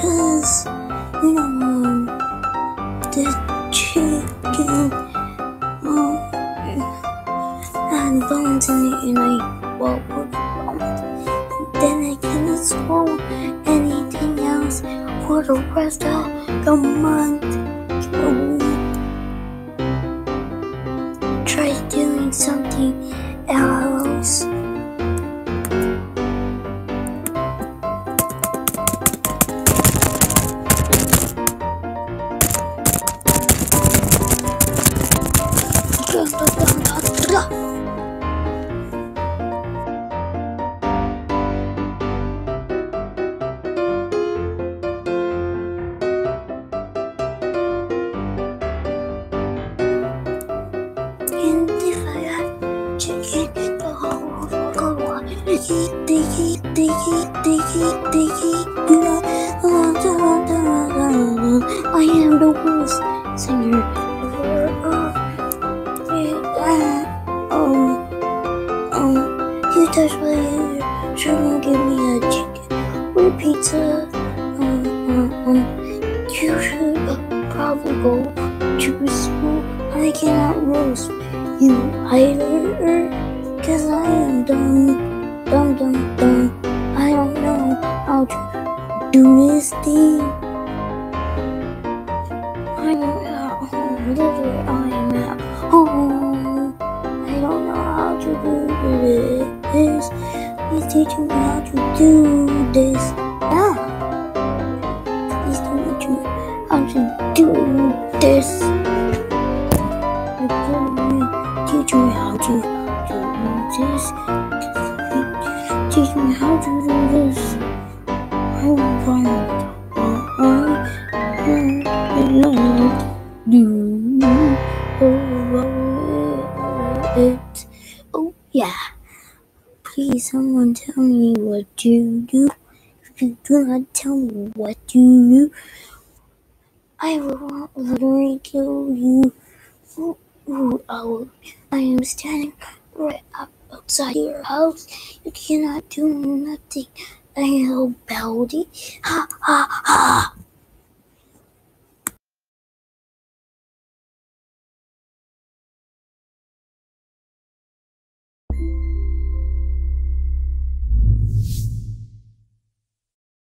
Cause, you know, the chicken, um, had bones in it and I, well, then I couldn't swallow anything else for the rest of the month. Try doing something else. I am the worst singer ever. Uh, uh, um, um, you touch my hair, sure and give me a chicken or pizza. Um, um, um, you should probably go to school. I cannot roast you either, cause I am dumb, dumb, dumb, dumb. I don't know how to do this thing. I am at home, literally, I am at home. I don't know how to do this. Please teach me how to do this. Ah, please teach me how to do this. Teach me how to do this. Oh yeah. Please, someone tell me what you do. If you do not tell me what you do, I will literally kill you. Ooh, ooh, oh, I am standing right up outside your house. You cannot do nothing. Know, Baldy. Ha ha ha.